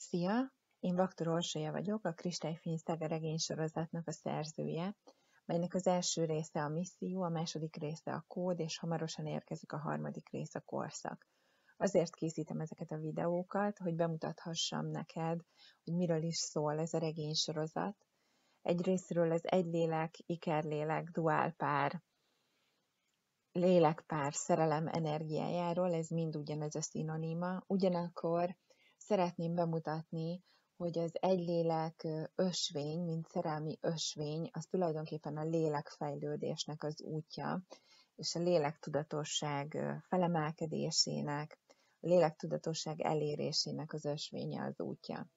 Szia! Én Vaktor Orsolya vagyok, a Kristályfényszága regénysorozatnak a szerzője, melynek az első része a misszió, a második része a kód, és hamarosan érkezik a harmadik rész a korszak. Azért készítem ezeket a videókat, hogy bemutathassam neked, hogy miről is szól ez a regénysorozat. Egyrésztről ez egy lélek, ikerlélek, duálpár, lélekpár szerelem energiájáról, ez mind ugyanez a szinoníma, ugyanakkor szeretném bemutatni, hogy az egy ösvény, mint szerelmi ösvény, az tulajdonképpen a lélekfejlődésnek az útja, és a lélektudatosság felemelkedésének, a lélektudatosság elérésének az ösvénye az útja.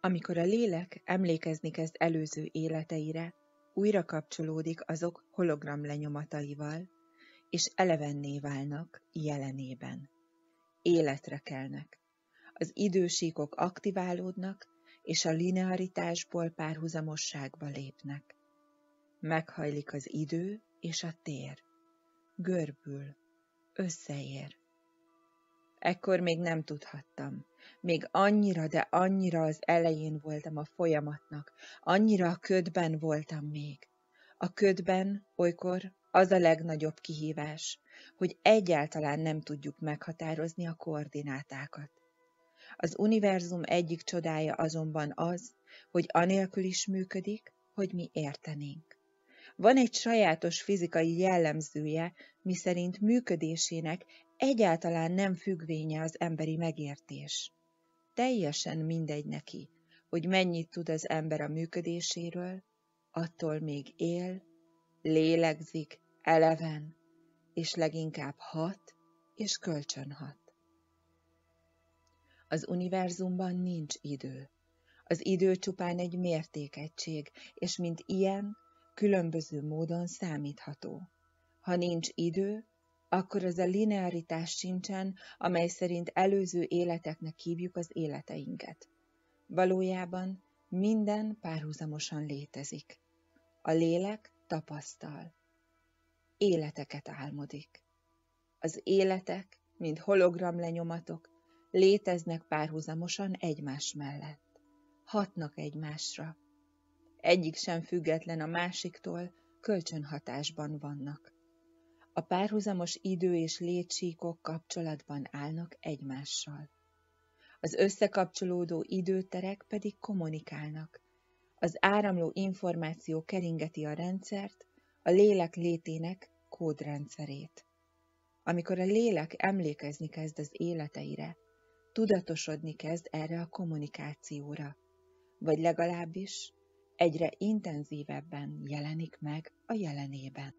Amikor a lélek emlékezni kezd előző életeire, újra kapcsolódik azok hologram lenyomataival, és elevenné válnak jelenében. Életre kelnek. Az idősíkok aktiválódnak, és a linearitásból párhuzamosságba lépnek. Meghajlik az idő és a tér. Görbül, összeér. Ekkor még nem tudhattam. Még annyira, de annyira az elején voltam a folyamatnak, annyira a ködben voltam még. A ködben olykor az a legnagyobb kihívás, hogy egyáltalán nem tudjuk meghatározni a koordinátákat. Az univerzum egyik csodája azonban az, hogy anélkül is működik, hogy mi értenénk. Van egy sajátos fizikai jellemzője, miszerint működésének egyáltalán nem függvénye az emberi megértés. Teljesen mindegy neki, hogy mennyit tud az ember a működéséről, attól még él, lélegzik, eleven, és leginkább hat és kölcsönhat. Az univerzumban nincs idő. Az idő csupán egy mértékegység, és mint ilyen, különböző módon számítható. Ha nincs idő, akkor az a linearitás sincsen, amely szerint előző életeknek hívjuk az életeinket. Valójában minden párhuzamosan létezik. A lélek tapasztal. Életeket álmodik. Az életek, mint hologram lenyomatok, léteznek párhuzamosan egymás mellett. Hatnak egymásra. Egyik sem független a másiktól, kölcsönhatásban vannak. A párhuzamos idő és létsíkok kapcsolatban állnak egymással. Az összekapcsolódó időterek pedig kommunikálnak. Az áramló információ keringeti a rendszert, a lélek létének kódrendszerét. Amikor a lélek emlékezni kezd az életeire, tudatosodni kezd erre a kommunikációra, vagy legalábbis egyre intenzívebben jelenik meg a jelenében.